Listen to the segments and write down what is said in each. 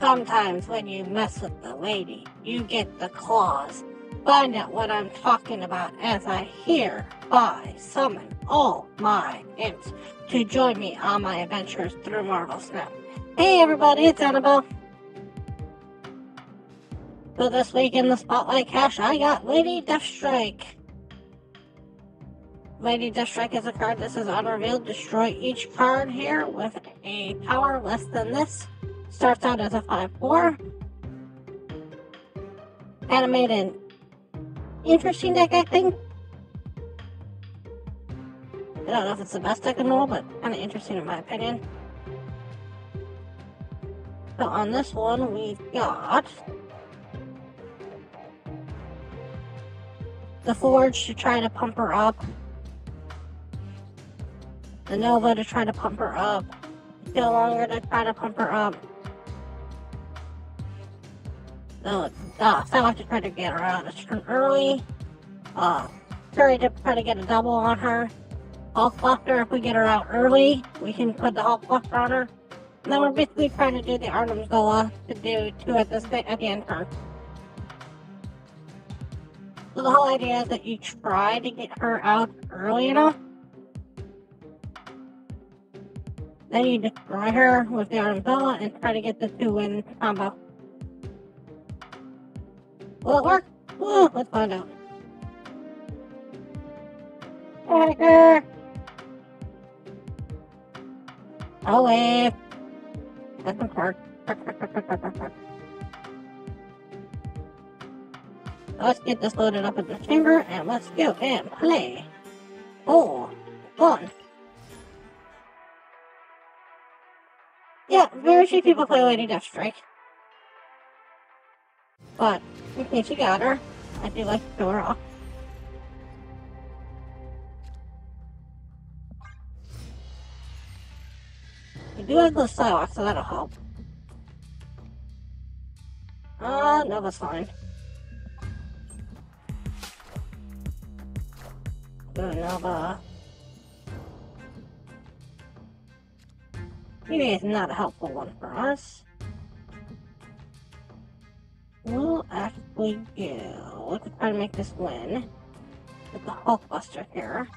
Sometimes when you mess with the lady, you get the claws. Find out what I'm talking about as I hereby summon all my imps to join me on my adventures through Marvel Snap. Hey everybody, it's Anabel. So this week in the Spotlight Cache, I got Lady Deathstrike. Lady Deathstrike is a card that says unrevealed. Destroy each card here with a power less than this. Starts out as a 5-4. Animated interesting deck, I think. I don't know if it's the best deck in the world, but kind of interesting in my opinion. So on this one, we've got the Forge to try to pump her up, the Nova to try to pump her up, Killmonger to try to pump her up, the uh, Psylocke to try to get her out of the turn early, uh, Fury to try to get a double on her, Hulkbuster if we get her out early, we can put the Hulkbuster on her, and then we're basically trying to do the Arnim Zola to do two at the, at the end turn. So the whole idea is that you try to get her out early enough. Then you destroy her with the Armadillo and try to get the two win combo. Will it work? Ooh, let's find out. Oh wait. That's some park. Let's get this loaded up in the chamber and let's go and play. Four, one. Yeah, very few people play Lady Deathstrike. But, case you got her, I do like to show her off. You do have the Psylocke, so that'll help. Uh, no, that's fine. Nova. Maybe it's not a helpful one for us. We'll actually do? Let's try to make this win. With the Hulkbuster here.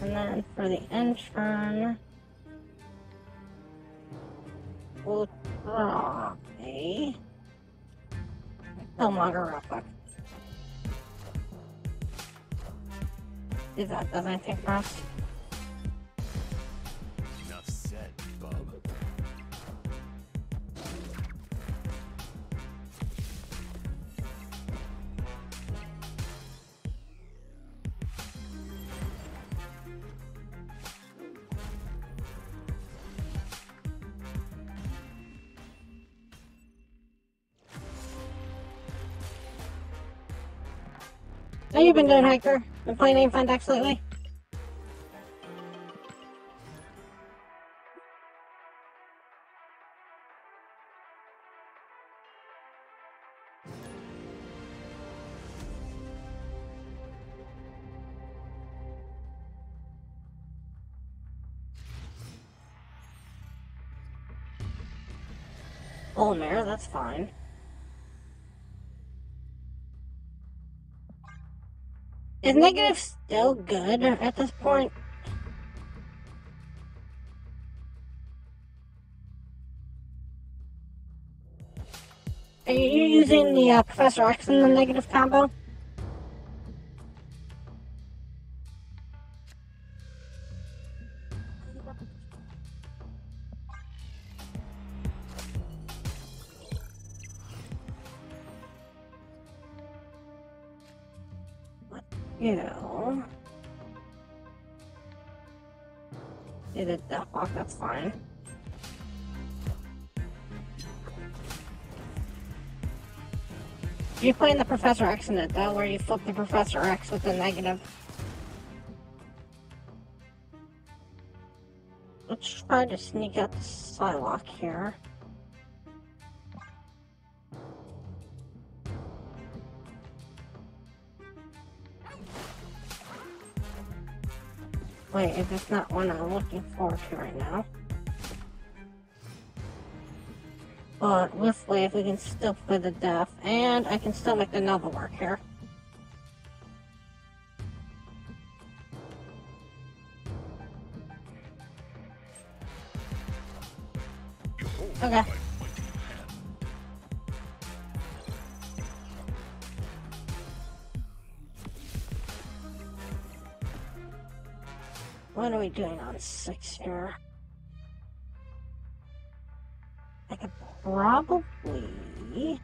And then for the intern, we'll draw a Killmonger real quick. If that does anything for us. Enough said. How you been doing, Hector? Been playing any fun decks lately? Olmer, that's fine. Is negative still good at this point? Are you using the uh, Professor X in the negative combo? you play in the Professor X in it, though, where you flip the Professor X with the negative. Let's try to sneak out the Psylocke here. Wait, is this not one I'm looking forward to right now? But way, if we can still play the death, and I can still make the Nova work here. Okay. What are we doing on six here? Probably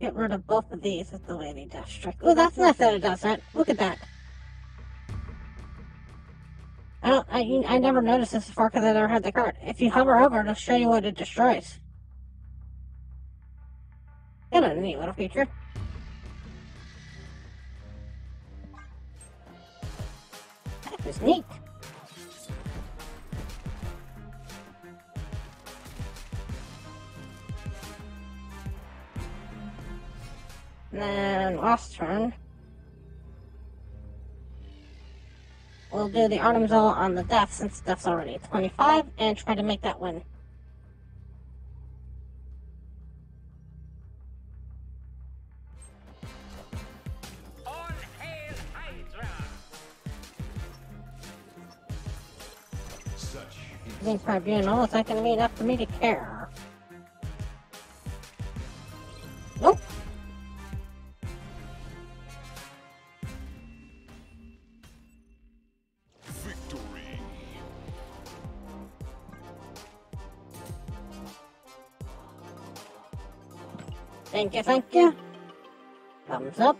get rid of both of these with the Lady Deathstrike. Oh, that's nice that it does that. Look at that. I don't. I I never noticed this before because I never had the card. If you hover over, it'll show you what it destroys. Kind of neat little feature. That was neat. And then last turn, we'll do the Arnim Zola on the death since death's already 25 and try to make that win. On hail Hydra! Such I think Tribunal is not going to be enough for me to care. Thank you, thank you. Thumbs up.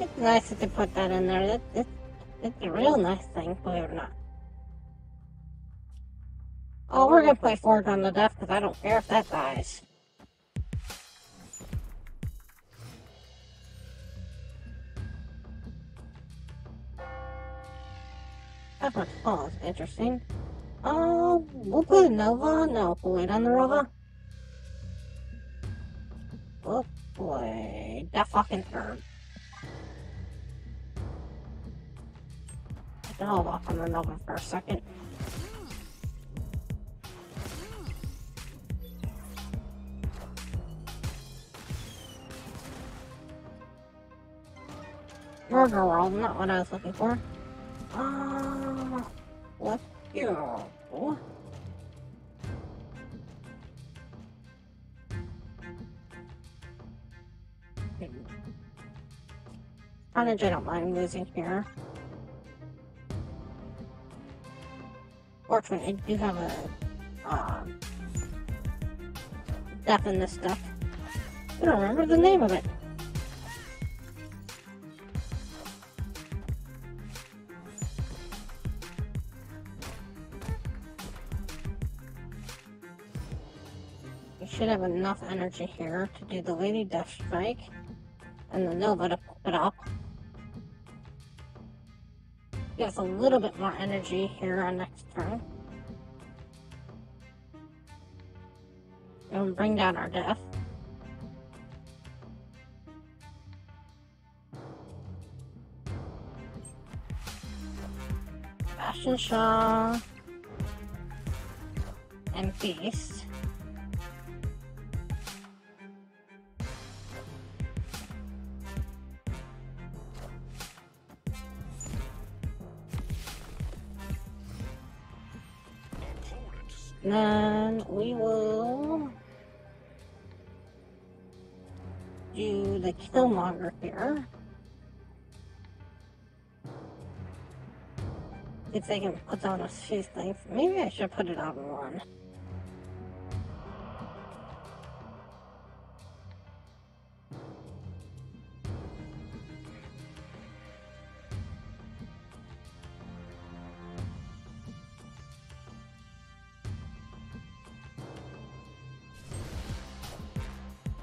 It's nice that they put that in there. It, it's a real nice thing, believe it or not. Oh, we're gonna play Forge on the Death because I don't care if that dies. That much falls. Interesting. Um, we'll put a Nova. No, we'll wait on the Nova. We'll play that fucking turn. I can hold off on the Nova for a second. Murder World, not what I was looking for. Uh, let's go. I don't mind losing here. Fortunately, I do have a um, death in this deck. I don't remember the name of it. Should have enough energy here to do the Lady Death Strike and the Nova to pop it up. Give us a little bit more energy here on next turn. And bring down our death. Sebastian Shaw and Beast. Then we will do the Killmonger here. If they can put on a few things. Maybe I should put it on one.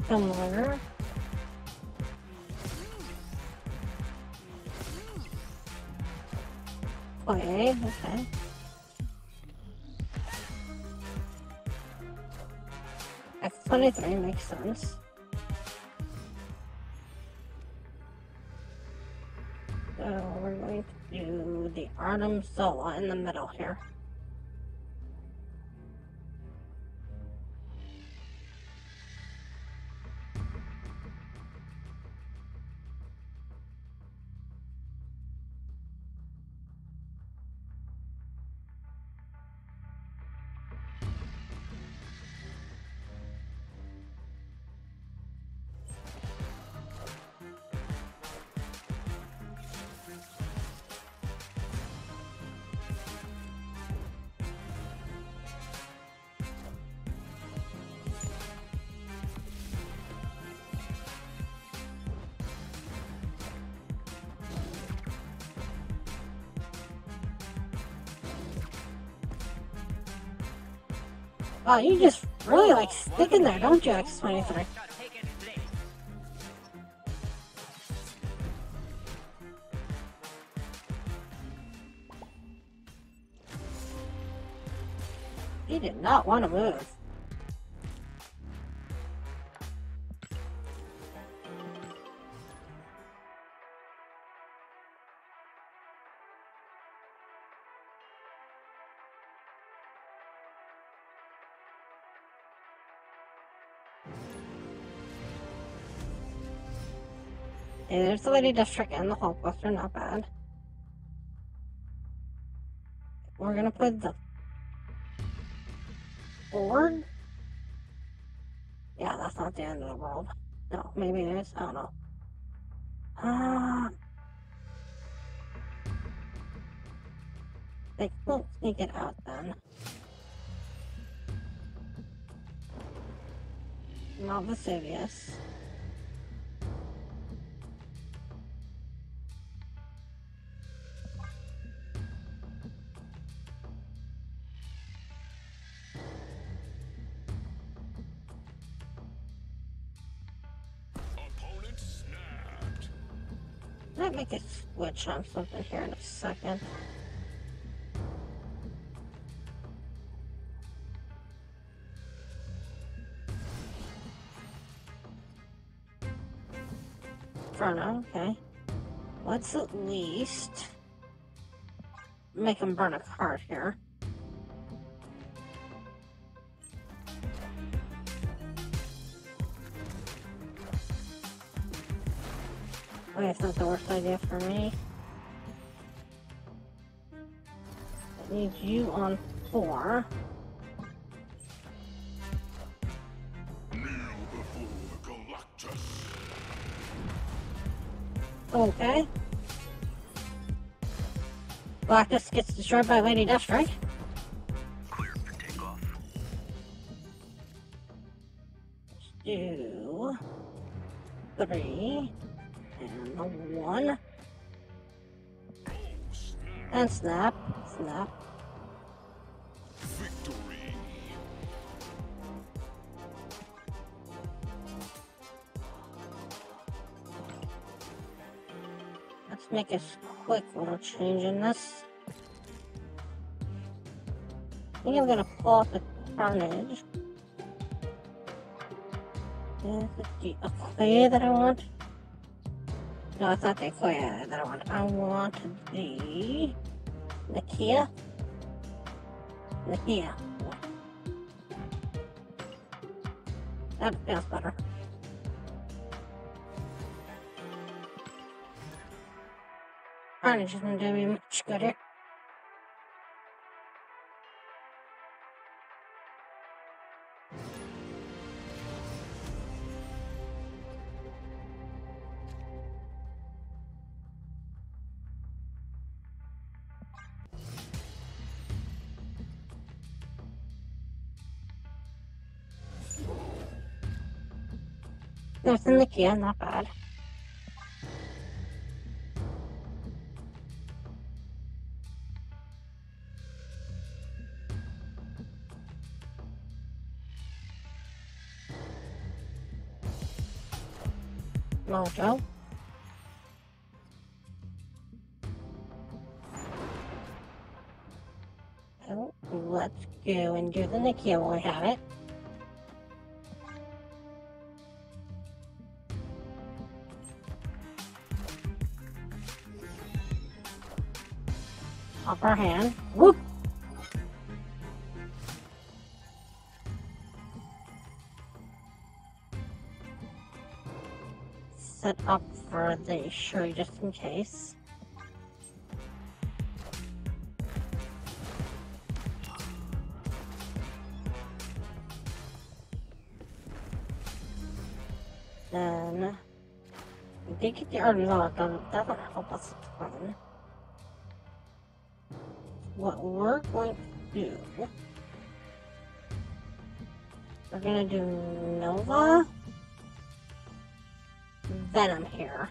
Killmonger. Clay, okay. X23 makes sense. So we're going to do the Arnim Zola in the middle here. Wow, you just really like stick in there, don't you, X23? Shall take its place. He did not want to move. Deathstrike and the Hulkbuster, not bad. We're gonna put the board. Yeah, that's not the end of the world. No, maybe it is. I don't know. Ah. they won't sneak it out then. Not Vesuvius. Switch on something here in a second. Inferno, okay. Let's at least make him burn a card here. Okay, it's not the worst idea for me. Need you on four. Kneel before Galactus. Okay. Galactus gets destroyed by Lady Deathstrike. Clear for takeoff. Two, three, and one. And snap. Snap. Victory. Let's make a quick little change in this. I think I'm gonna pull out the carnage. Is it the Aquia that I want? No, it's not the Aquia that I want. I want the Nakia. Nakia. That feels better. Carnage isn't doing me much good here. on the can, not bad. Mojo. So let's go and do the Nakia while we have it. Upper hand. Whoop! Set up for the Shuri just in case. Then get the Artisan done. That doesn't help gonna do Nova, Venom here.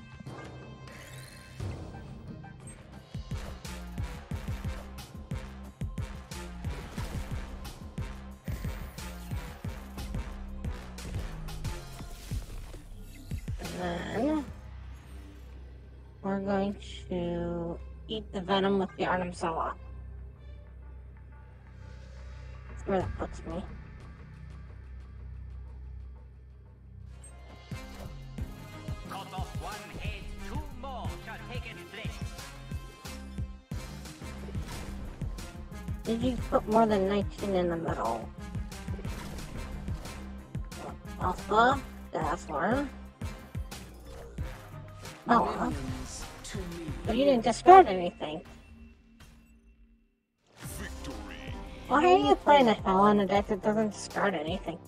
Then we're going to eat the venom with the Arnim Zola. That's where that puts me. Put more than 19 in the middle? Alpha, Dazzler. Bella. Oh, but you didn't discard anything. Why are you playing a hell on a deck that doesn't discard anything?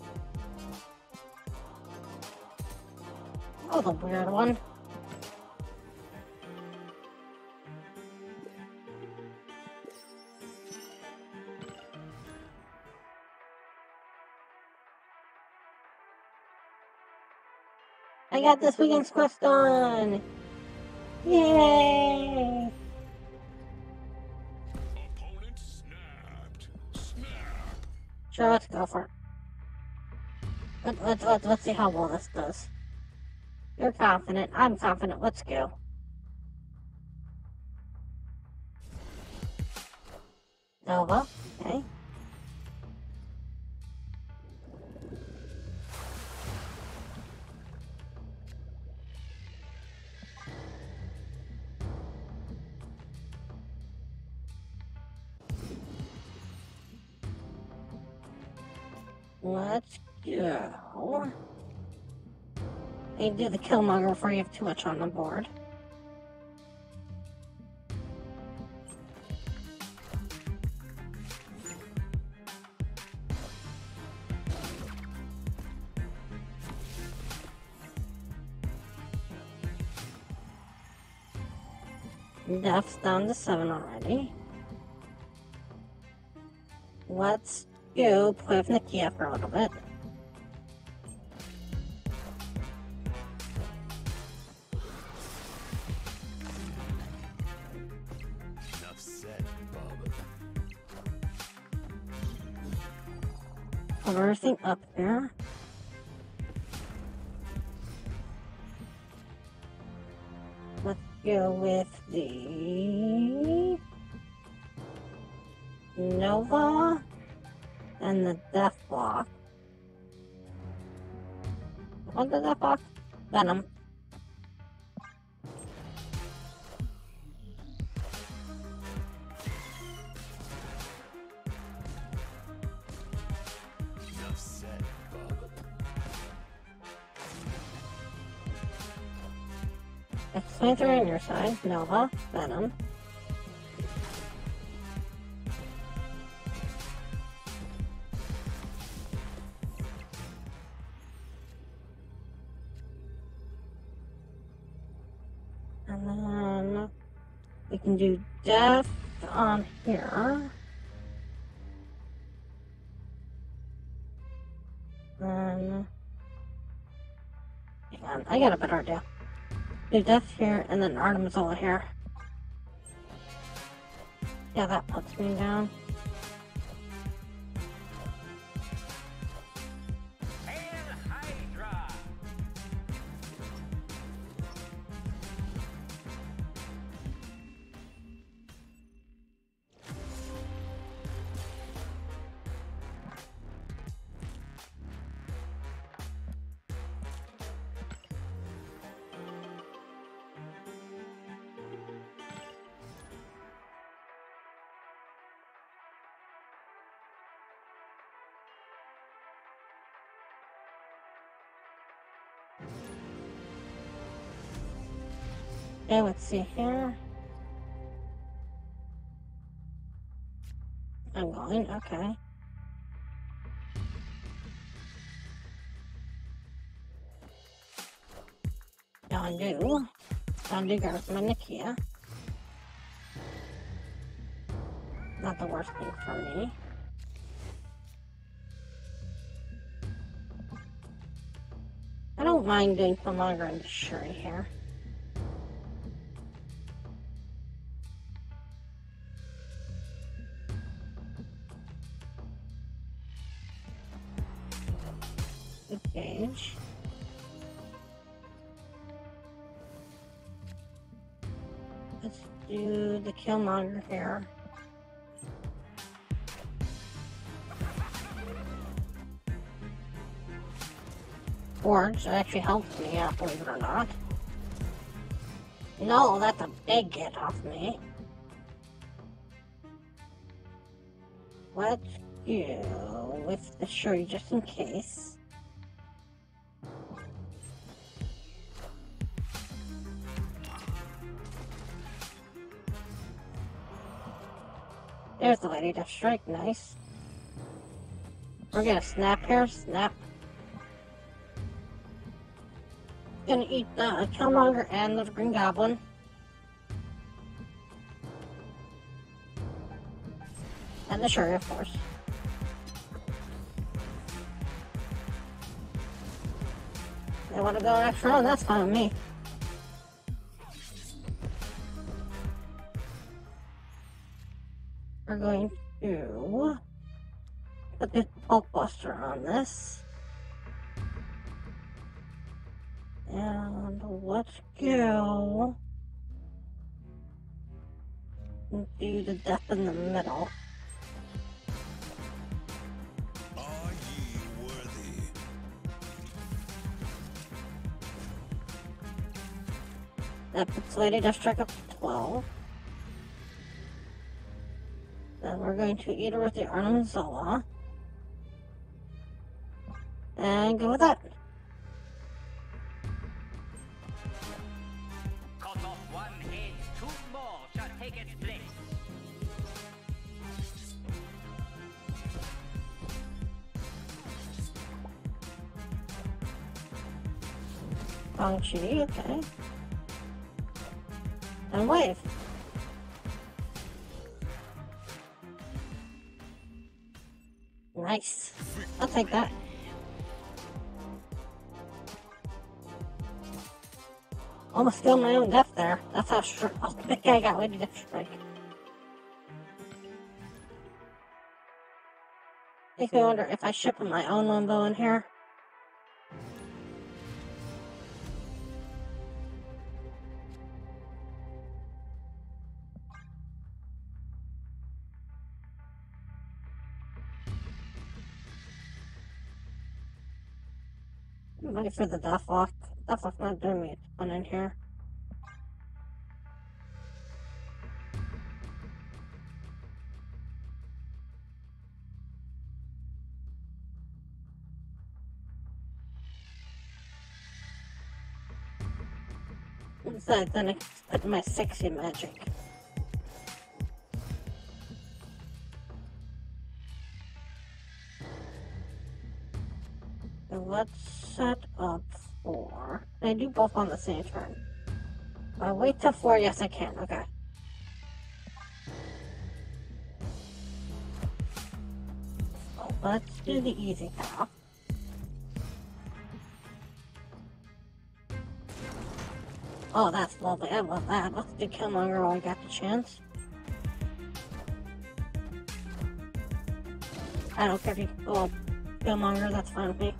Oh, the weird one. Got this weekend's quest done! Yay! Opponent snapped. Snap. Sure, let's go for it. Let, let, let, let's see how well this does. You're confident. I'm confident. Let's go. Nova. Do the Killmonger before you have too much on the board. Death's down to seven already. Let's go play with Nakia for a little bit. X23 on your side. Nova. Venom. And then we can do death on here. Then hang on, I got a better idea. Do death here and then Artemis over here. Yeah, that puts me down. Okay, let's see here. I'm going, okay. Yondu. Yondu goes my Nakia. Not the worst thing for me. I don't mind doing some longer in the Shuri here. Let's do the Killmonger here. Forge actually helped me out, believe it or not. No, that's a big get off me. Let's go with the Shuri just in case. There's the Lady Deathstrike, nice. We're gonna snap here, snap. Gonna eat the Killmonger and the Green Goblin. And the Shuri, of course. They wanna go next round, that's fine with me. We're going to put the Hulkbuster on this. And let's go and do the death in the middle. Are ye worthy? That puts Lady Deathstrike up to 12. Going to eat her with the Arnim Zola. And go with that. Cut off one head, two more shall take its place. Shang-Chi, okay. And wave. Nice. I'll take that. Almost killed my own death there. That's how strong. I got Lady Deathstrike. Makes me wonder if I ship my own limbo in here. For the Deathlok. Deathlok's not doing me ton in here. Besides, then I put my sexy magic. So let's set up four. I do both on the same turn? Uh, wait till four. Yes, I can. Okay. So let's do the easy path. Oh, that's lovely. I love that. Let's do Killmonger while we got the chance. I don't care if you go Killmonger, that's fine with me.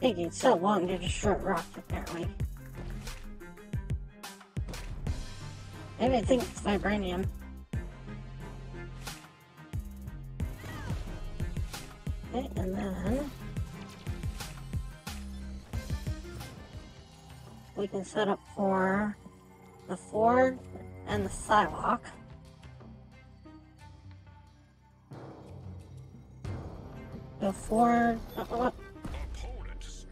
Taking so long to destroy rocks, apparently. Maybe I think it's vibranium. Okay, and then we can set up for the Ford and the. Go forward. Uh, uh,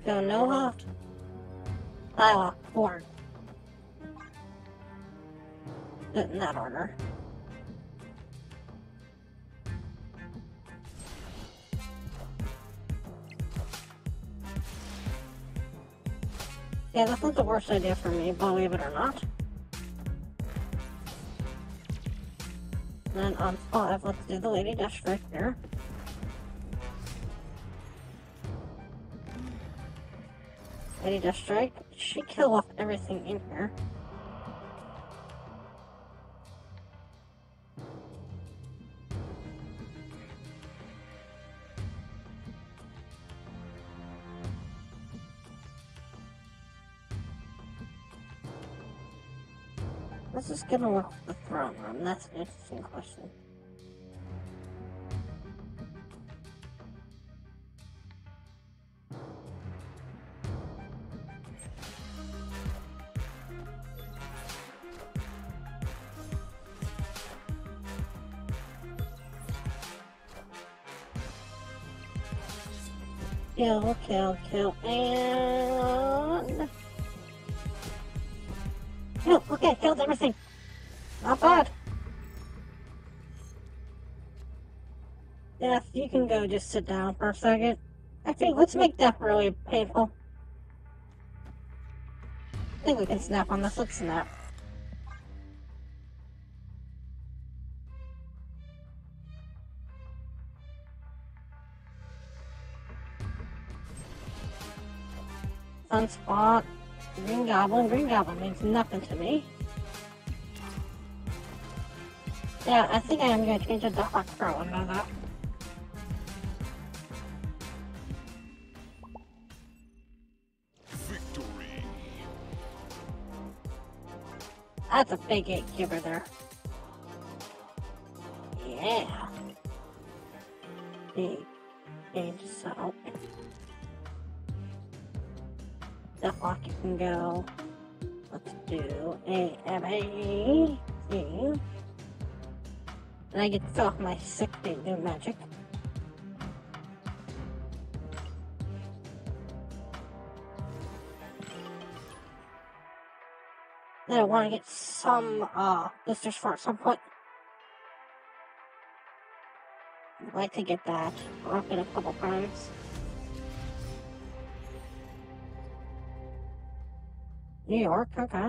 Go Nova. Iowa. Do it In that order. Yeah, that's not the worst idea for me, believe it or not. Then um, oh, on five, let's do the Lady Deathstrike here. Lady Deathstrike, she kill off everything in here. Is gonna work with the throne room. That's an interesting question. Kill, kill, kill, and... Kill, okay, killed everything. Not bad. Death, you can go just sit down for a second. Actually, let's make death really painful. I think we can snap on this. Let's snap. Sunspot. Green Goblin. Green Goblin means nothing to me. Yeah, I think I am going to change it to Hawk Pro and know that. Victory. That's a big eight giver there. Yeah. Big, big so. The hawk you can go. Let's do a M A C. And I get to off my sick day new magic. Then I want to get some uh blisters for at some point. I'd like to get that. Rock it a couple times. New York, okay.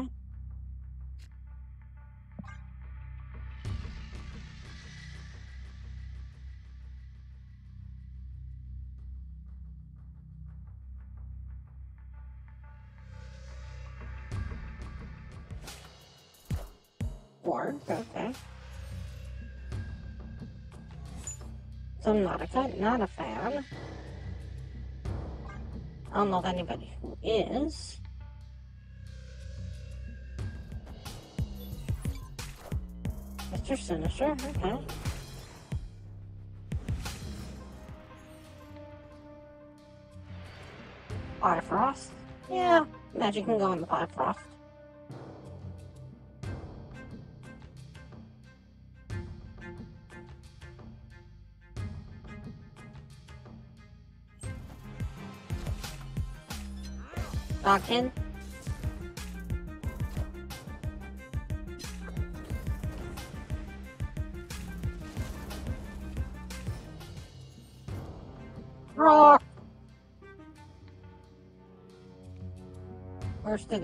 Ward, okay. So Nautica, not a fan. I don't know of anybody who is. Mr. Sinister, okay. Bifrost? Yeah, magic can go in the Bifrost. Dogkin?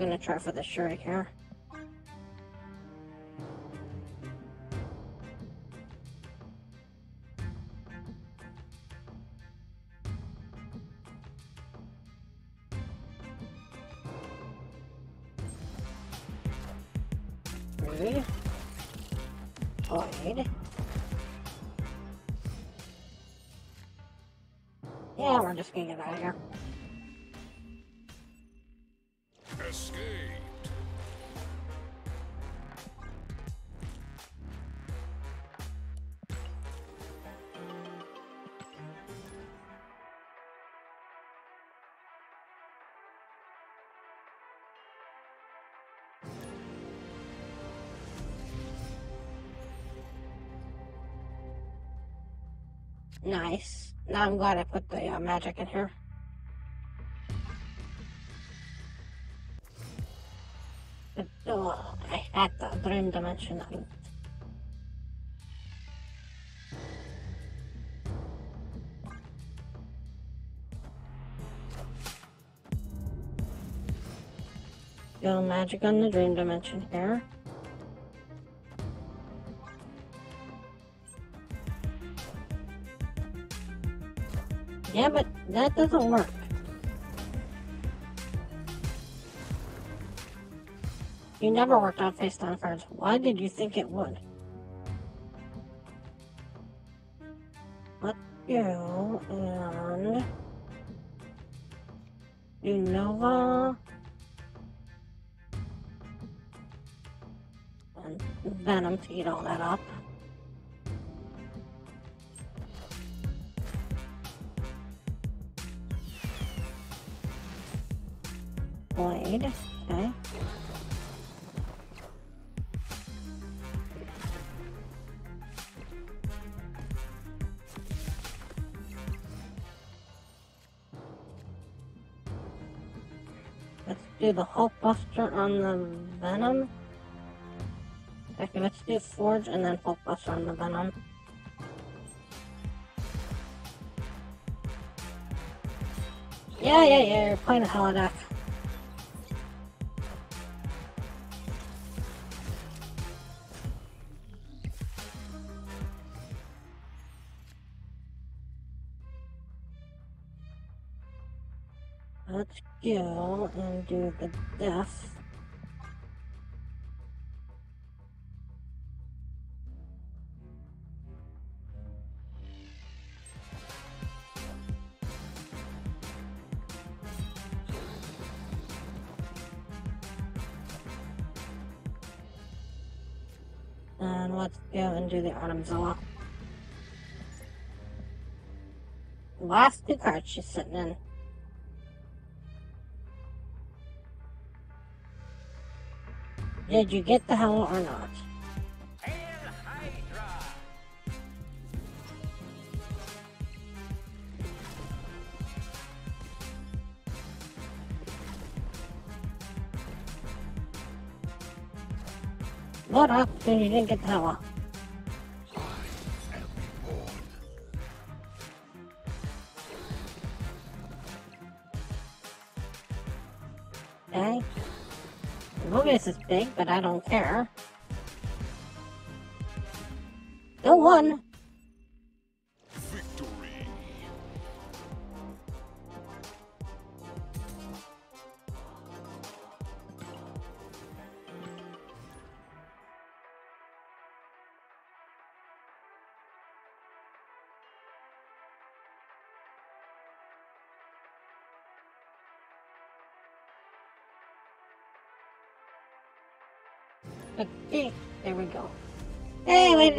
Gonna try for the Shuriken here. Rude. Void. Yeah, we're just gonna get out of here. Nice. Now I'm glad I put the uh, Magik in here. But, oh, I had the dream dimension. Go Magik on the dream dimension here. That doesn't work. You never worked on FaceTime cards. Why did you think it would? Let's go and do Nova and Venom to eat all that up. Let's do the Hulkbuster on the Venom. Okay, let's do Forge and then Hulkbuster on the Venom. Yeah, yeah, yeah, you're playing a holodeck. And do the death. And let's go and do the Arnim Zola. Last two cards she's sitting in. Did you get the hell or not? What up? Then you didn't get the hell Mobius is big, but I don't care. Still won.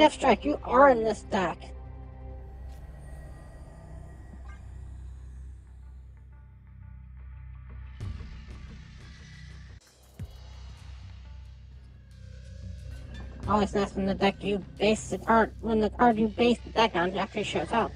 Deathstrike, you are in this deck. Always nice when the deck you base the card when the card you base the deck on actually shows up.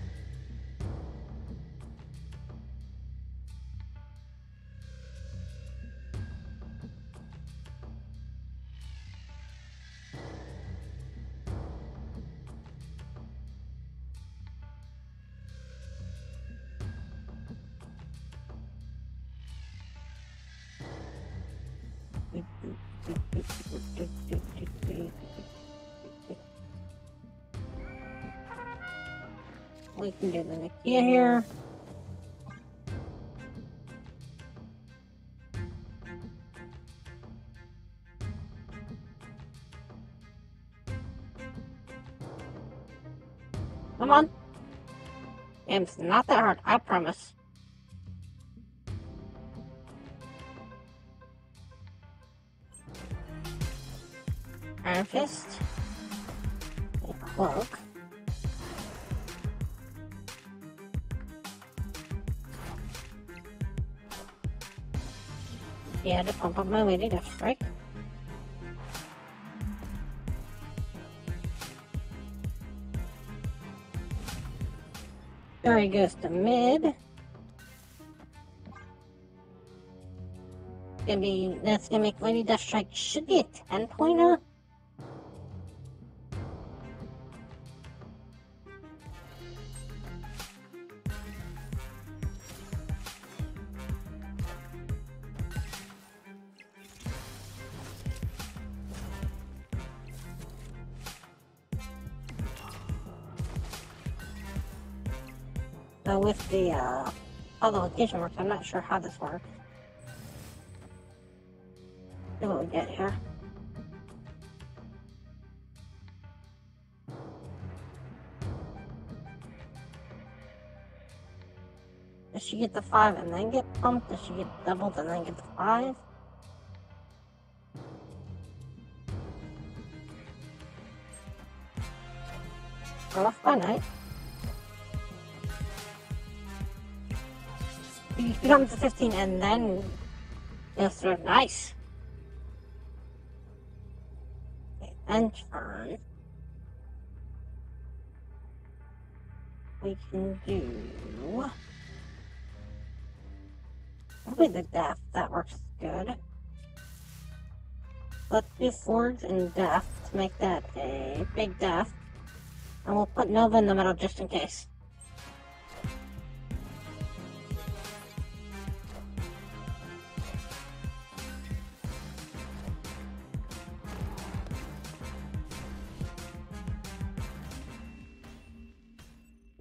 Not that hard, I promise. Iron Fist. A cloak. Yeah, to pump up my Lady Deathstrike. Fury goes to mid. Gonna be that's gonna make Lady Deathstrike should be a 10 pointer. How the location works, I'm not sure how this works. See what we get here. Does she get the five and then get pumped? Does she get doubled and then get the five? Rough by night. You become to 15 and then yes, sir, nice. Okay, And turn. We can do. Probably the death. That works good. Let's do Forge and Death to make that a big death. And we'll put Nova in the middle just in case.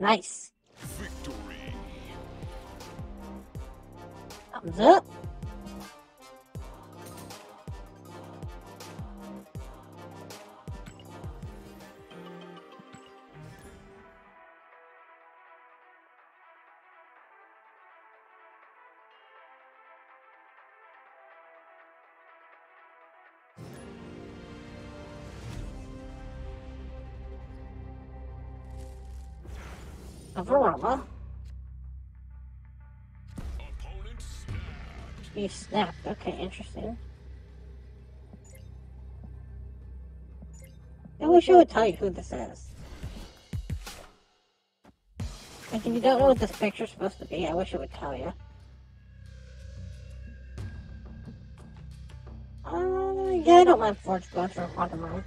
Nice. Victory. Thumbs up. Aurora. Opponent snapped. You snapped. Okay, interesting. I wish I would tell you who this is. Like, if you don't know what this picture's supposed to be, I wish it would tell you. Uh, yeah, I don't mind Forge through a quantum realm.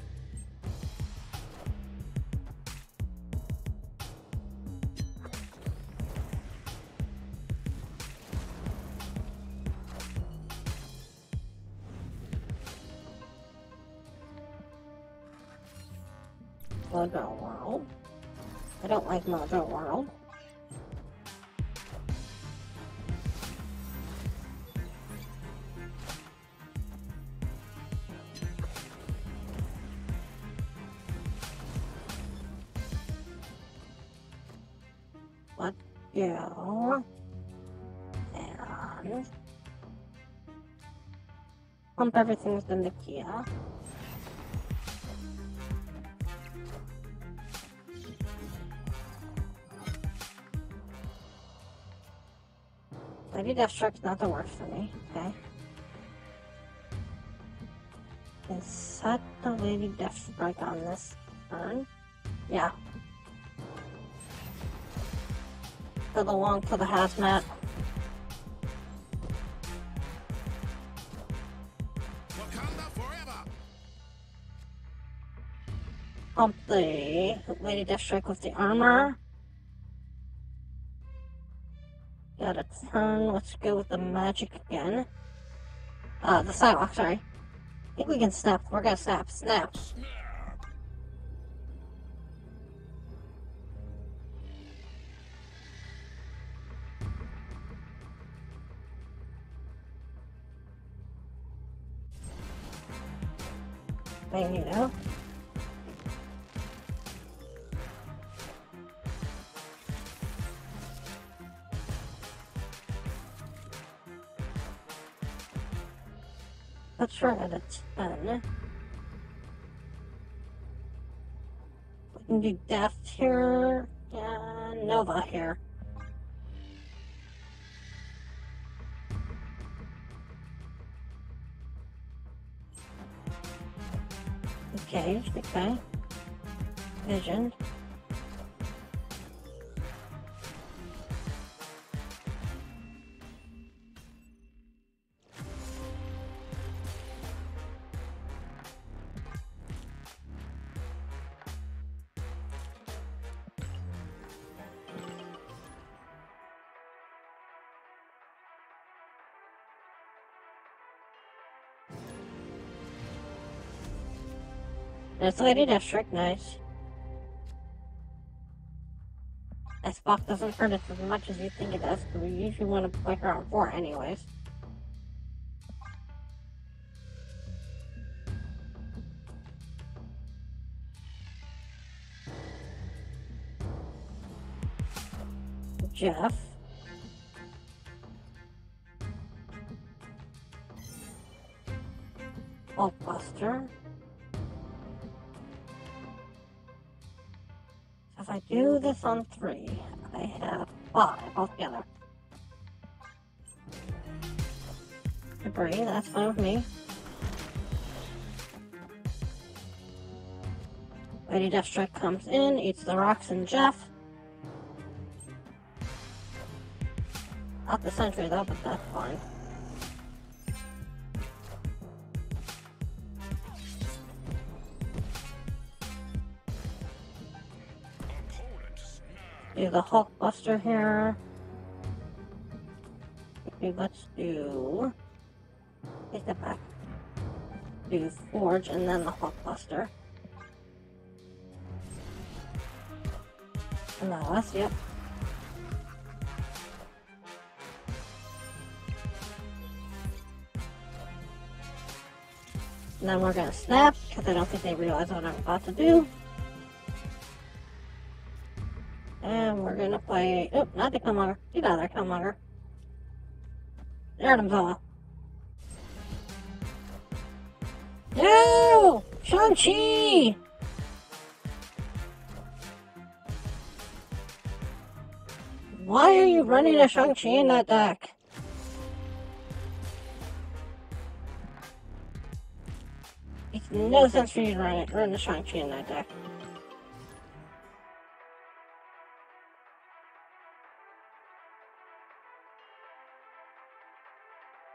Mojo World. I don't like Mojo World. Let's go. And pump everything within the Kia. Lady Deathstrike's not the worst for me, okay? Is set the Lady Deathstrike on this turn? Yeah. Go along to the hazmat. Pump the Lady Deathstrike with the armor. Turn. Let's go with the Magik again. Uh, the sidewalk, sorry. I think we can snap. We're gonna snap. Snap. Do Death here and Nova here. Okay, okay. Vision. There's Lady Deathstrike, nice. Xbox doesn't hurt us as much as you think it does, because we usually want to play on 4 anyways. Jeff. Do this on three, I have five altogether. Debris, that's fine with me. Lady Deathstrike comes in, eats the rocks and Jeff. Not the sentry though, but that's fine. The Hulkbuster here. Okay, let's do. Take that back. Do Forge and then the Hulkbuster. And that last, yep. And then we're gonna snap, because I don't think they realize what I'm about to do. And we're gonna play. Oh, not the Killmonger. Get out of there, Killmonger. There, Zilla. No! Shang-Chi! Why are you running a Shang-Chi in that deck? It's no sense for you to run it, run the Shang-Chi in that deck.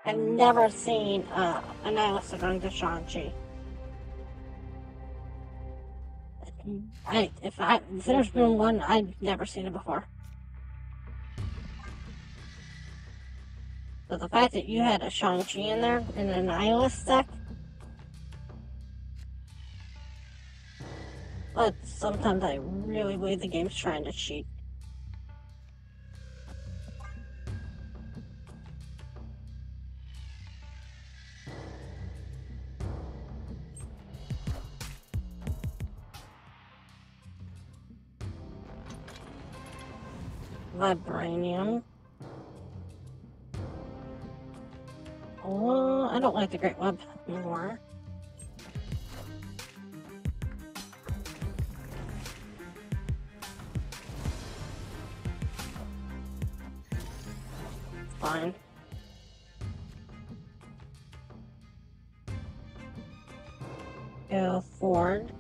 I've never seen uh, a nihilist run to Shang-Chi. I, if I, if there's been one, I've never seen it before. So the fact that you had a Shang-Chi in there in an nihilist deck, but sometimes I really believe the game's trying to cheat. Vibranium. Oh, I don't like the Great Web anymore. Fine. Go forward.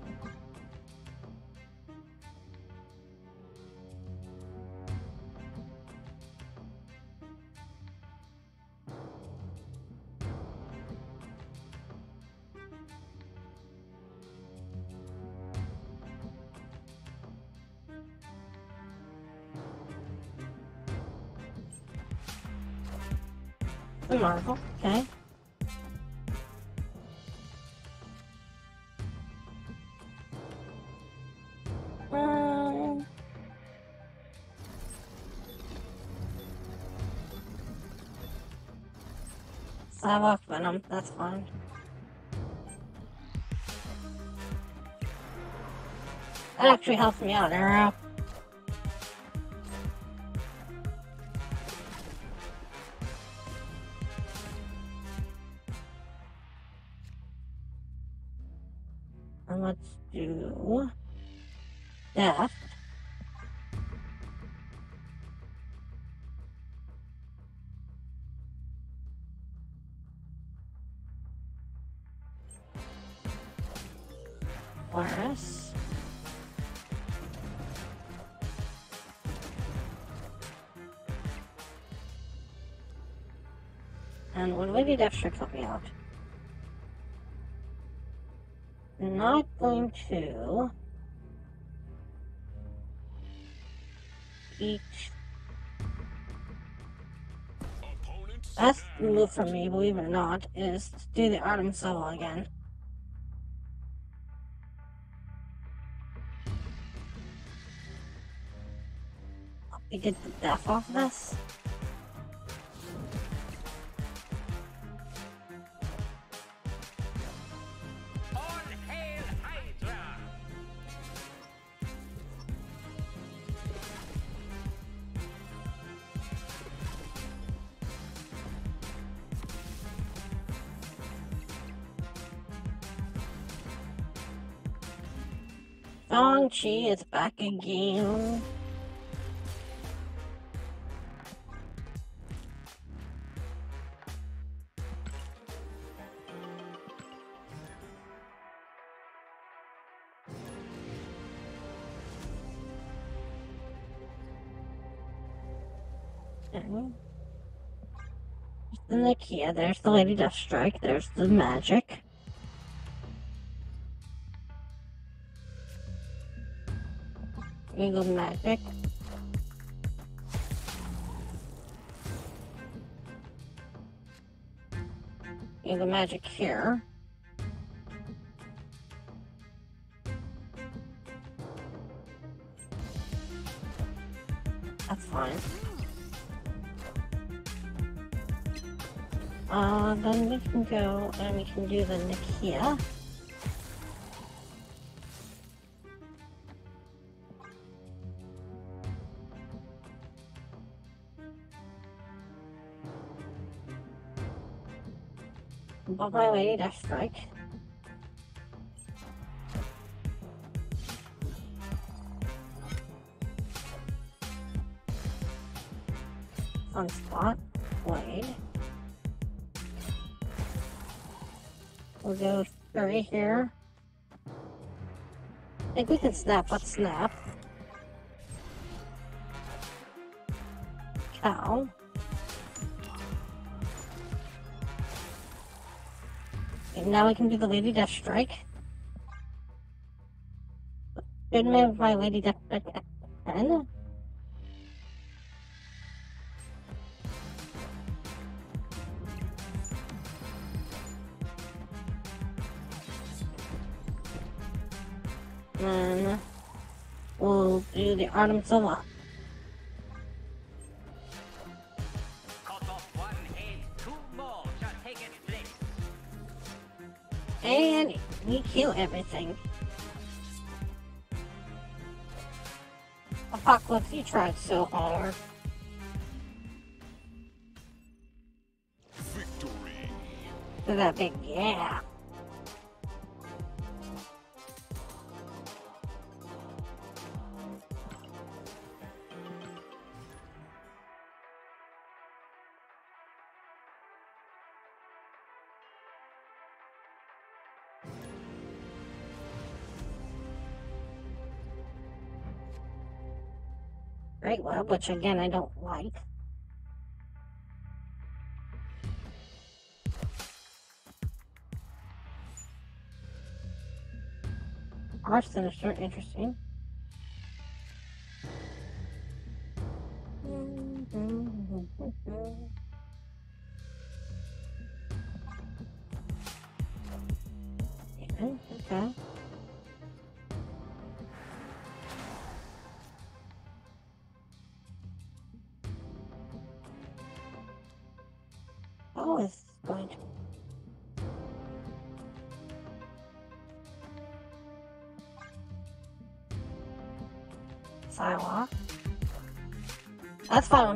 Marvel, okay. Um, Psylocke Venom, that's fine. That actually helps me out, Arrow. Maybe that should help me out. Not going to... Eat... best move for me, believe it or not, is to do the Arnim Zola again. We get the death off this? Again. Okay. There's the Nakia, there's the Lady Deathstrike, there's the Magik. Eagle magic. Eagle magic here. That's fine. Uh, then we can go and we can do the Nakia. But my lady. On spot, blade. We'll go three here. I think we can snap, let's snap. Cow. Now we can do the Lady Deathstrike. Have my Lady Death Strike at 10? Then we'll do the Arnim Zola. Everything. Apocalypse, you tried so hard. Victory. To that big yeah. Web, which again I don't like. Our sinister, interesting.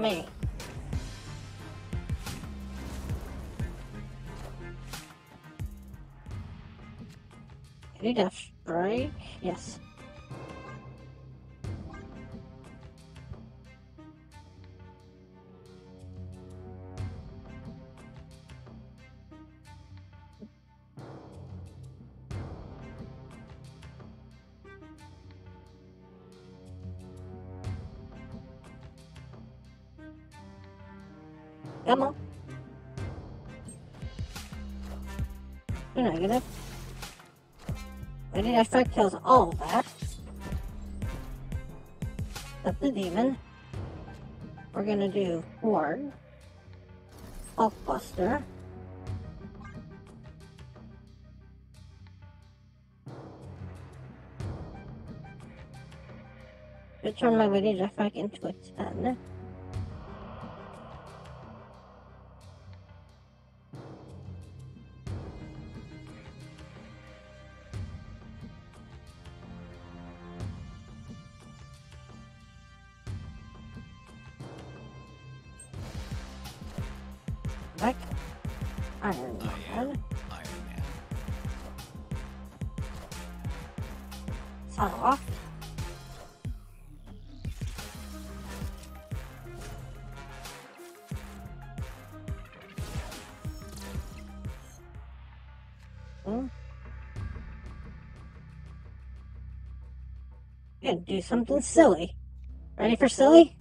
That's to turn my weighted jetpack into a 10. Back. Gonna do something silly. Ready for silly?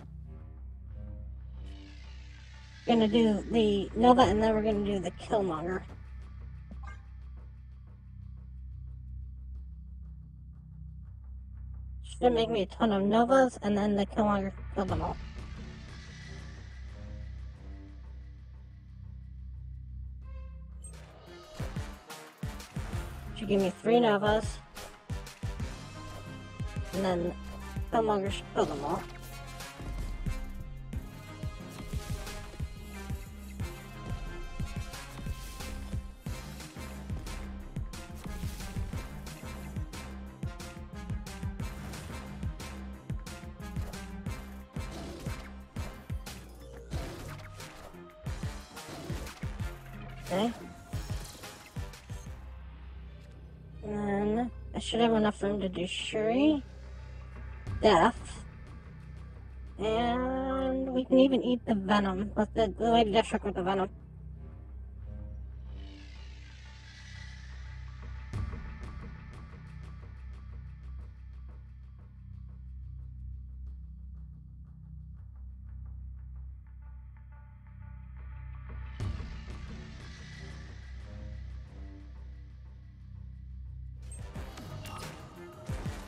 Gonna do the Nova and then we're gonna do the Killmonger. Should make me a ton of Novas and then the Killmonger kill them all. Should give me three Novas. And then Killmonger should kill them all. Okay. And then I should have enough room to do Shuri, Death, and we can even eat the Venom. With the, Lady Deathstrike with the Venom.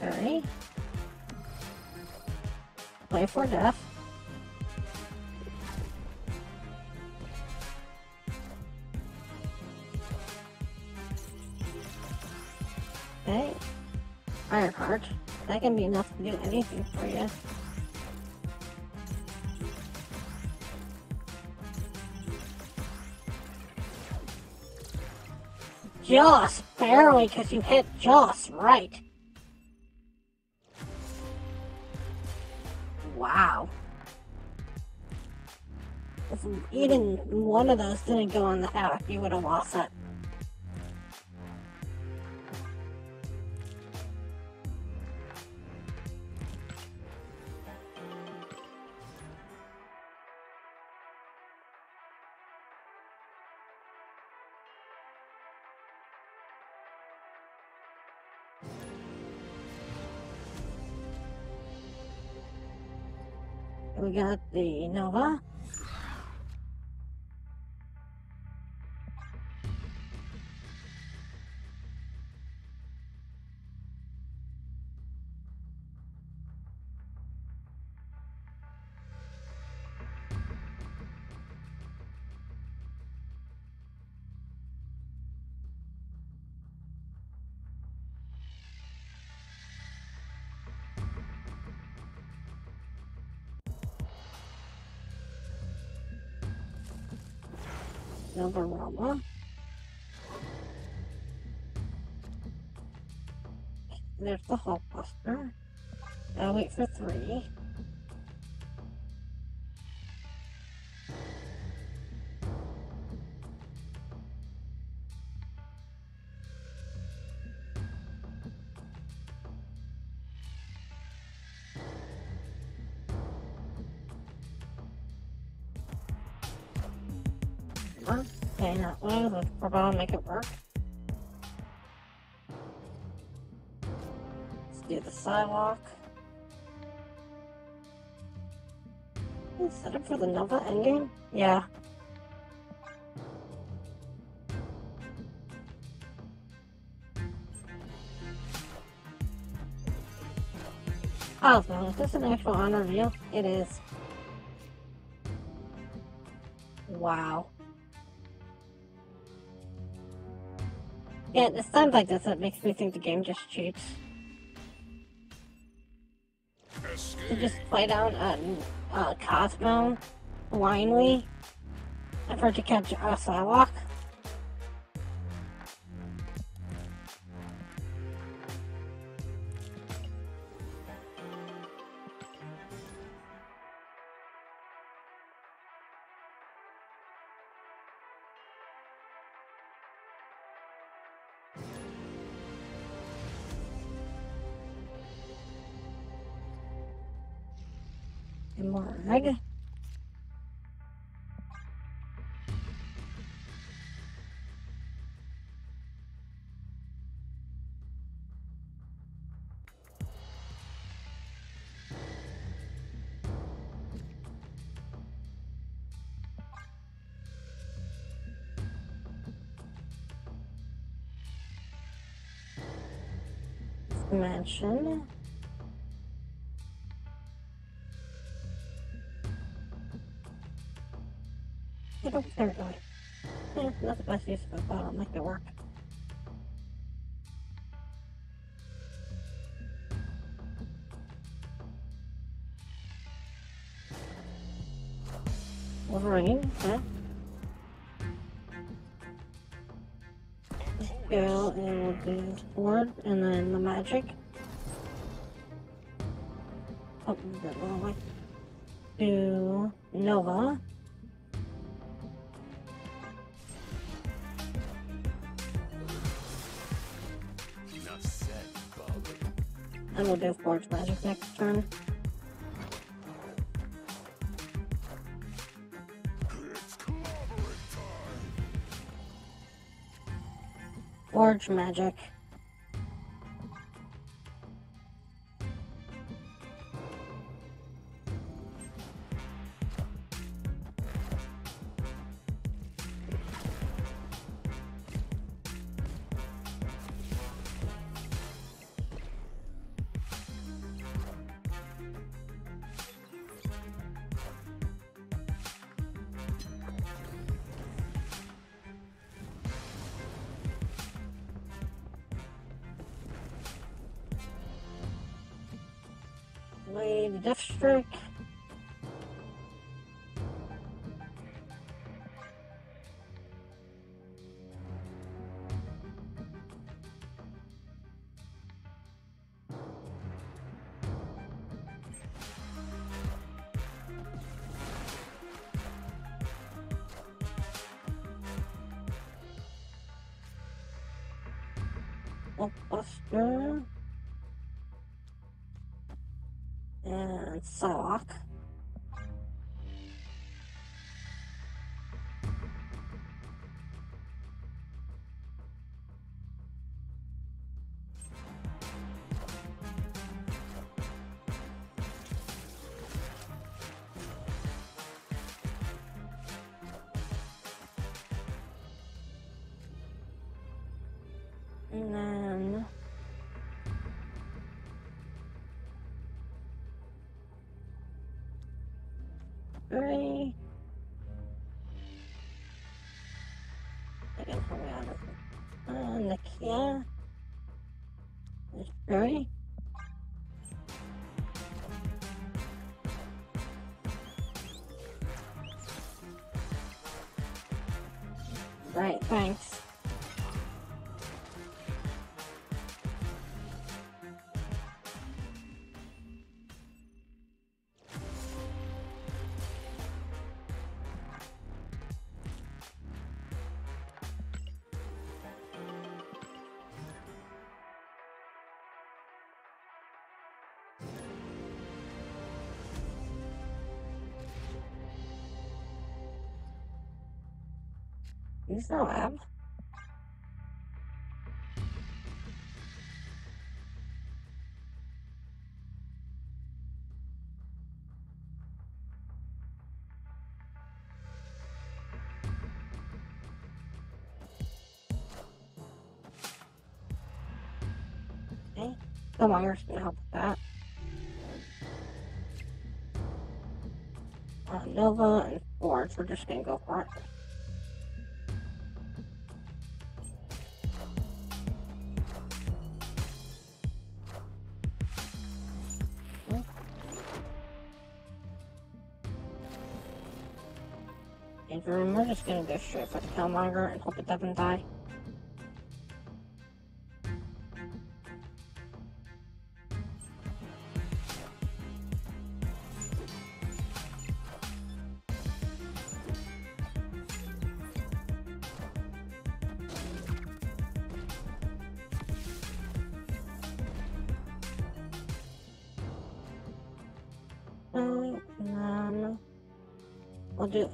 Okay. Play for death. Okay. Ironheart. That can be enough to do anything for you. Joss, barely, because you hit Joss right. Even one of those didn't go on the havoc, you would have lost it. We got the Nova. There's the Hulkbuster. I'll wait for three. Huh? Okay, that way, let's probably make it work. Let's do the sidewalk. Set up for the Nova ending? Yeah. Oh, so is this an actual on reveal? It is. Wow. Yeah, it sounds like this. that makes me think the game just cheats. You just play down a uh, Cosmo blindly it to catch a Psylocke. Mansion. I don't care about it. Eh, not the best use of but I'll make it work. Go and we'll do Sword and then the Magik. Oh, that wrong way. Do Nova. Enough said, bub. And we'll do Forge Magik next turn. Forge Magik. Three. I it. Uh, Nakia. There's three. Right, thanks. Use the lab. Okay, the wires can help with that. Uh, Nova and Forge, we're just gonna go for it. Just gonna go straight for the Killmonger and hope it doesn't die.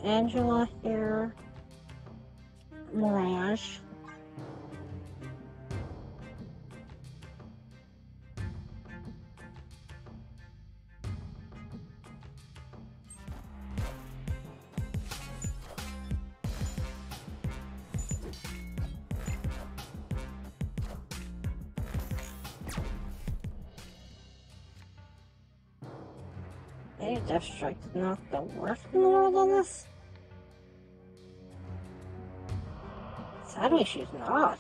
Angela here. Mirage. Maybe Deathstrike's not the worst in the world on this. Sadly, she's not.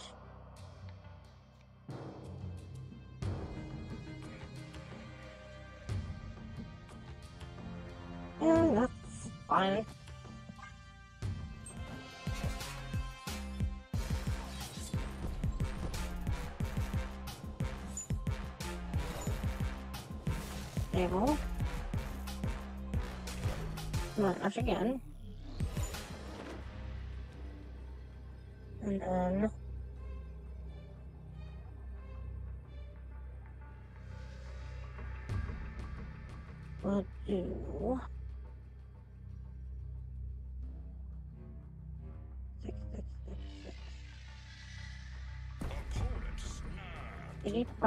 Yeah, that's fine. Stable. Smash again.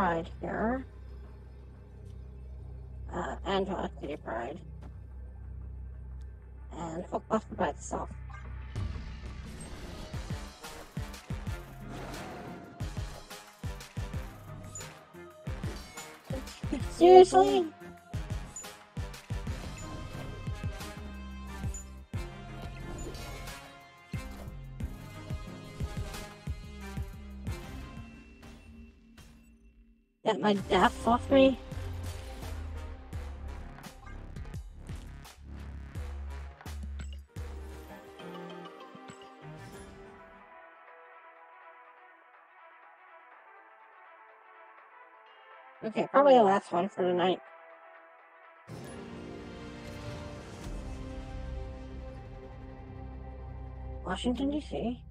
Pryde here. Uh, Angela Kitty Pryde. And Hulkbuster by itself. Seriously? Get my death off me? Okay, probably the last one for tonight. Washington, D.C.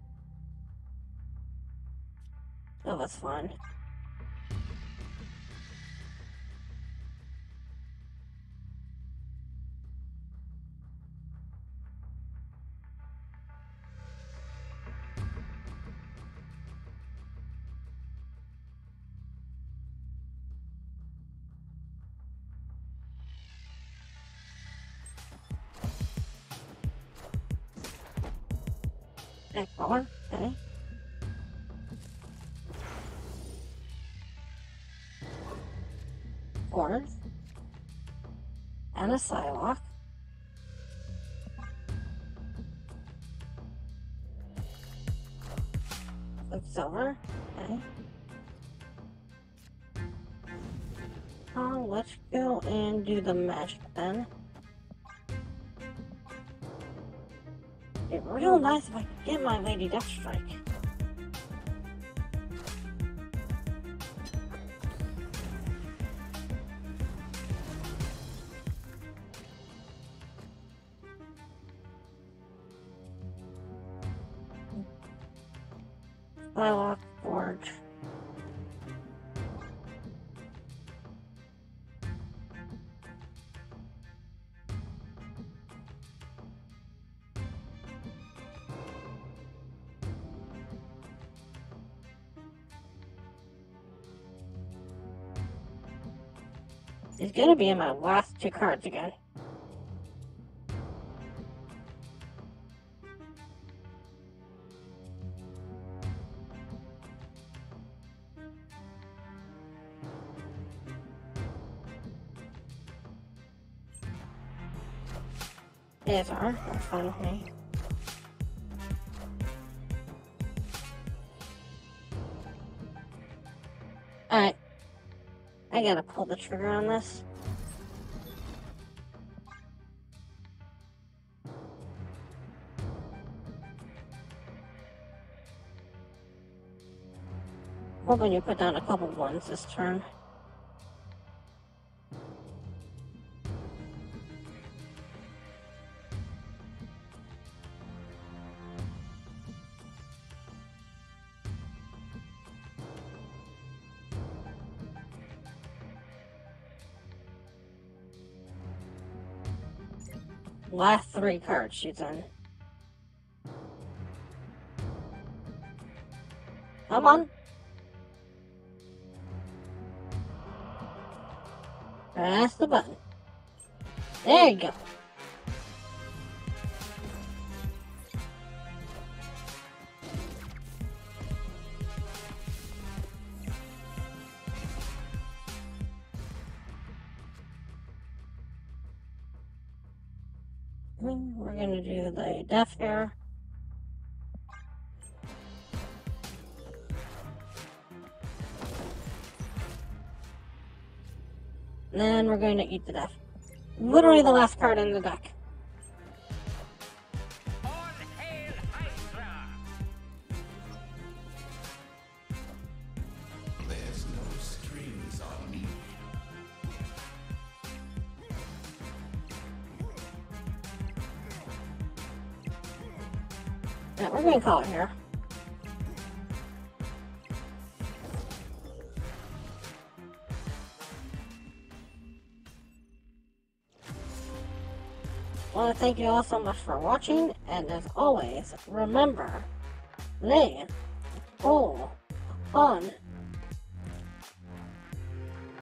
Oh, that's fun. And a Psylocke. Quicksilver. Okay. Oh, let's go and do the magic then. It'd be real nice if I could get my Lady Deathstrike. Gonna be in my last two cards again. ASR, that's fine with me. Alright. I gotta pull the trigger on this. Hoping you put down a couple ones this turn. Last three cards she's in. Come on. Press the button. There you go. Eat the death. Literally the last card in the deck. Thank you all so much for watching, and as always, remember, on